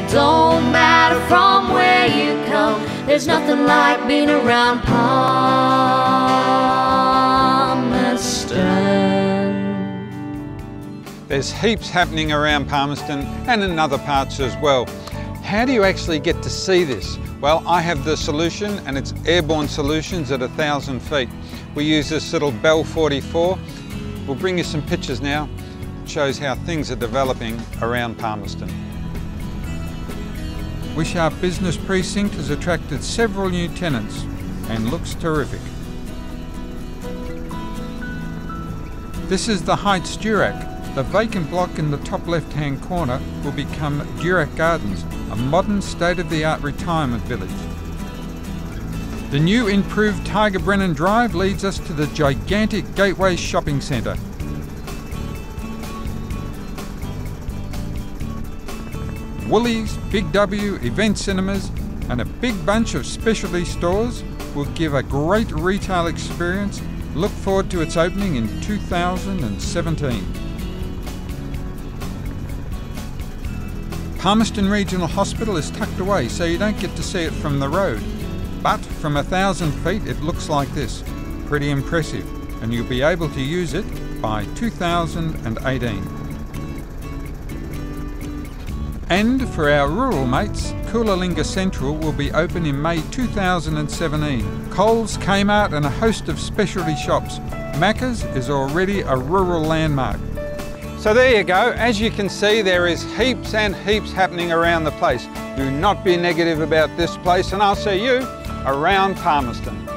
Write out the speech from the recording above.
it don't matter from where you come. There's nothing like being around Palmerston. There's heaps happening around Palmerston and in other parts as well. How do you actually get to see this? Well, I have the solution and it's airborne solutions at a thousand feet. We use this little Bell 44. We'll bring you some pictures now. It shows how things are developing around Palmerston. Wishart Business Precinct has attracted several new tenants and looks terrific. This is the Heights Durack. The vacant block in the top left hand corner will become Durack Gardens, a modern state-of-the-art retirement village. The new improved Tiger Brennan Drive leads us to the gigantic Gateway Shopping Centre. Woolies, Big W, event cinemas, and a big bunch of specialty stores will give a great retail experience. Look forward to its opening in 2017. Palmerston Regional Hospital is tucked away so you don't get to see it from the road. But from a thousand feet it looks like this. Pretty impressive and you'll be able to use it by 2018. And for our rural mates, Coolalinga Central will be open in May 2017. Coles, Kmart and a host of specialty shops. Macca's is already a rural landmark. So there you go. As you can see, there is heaps and heaps happening around the place. Do not be negative about this place and I'll see you around Palmerston.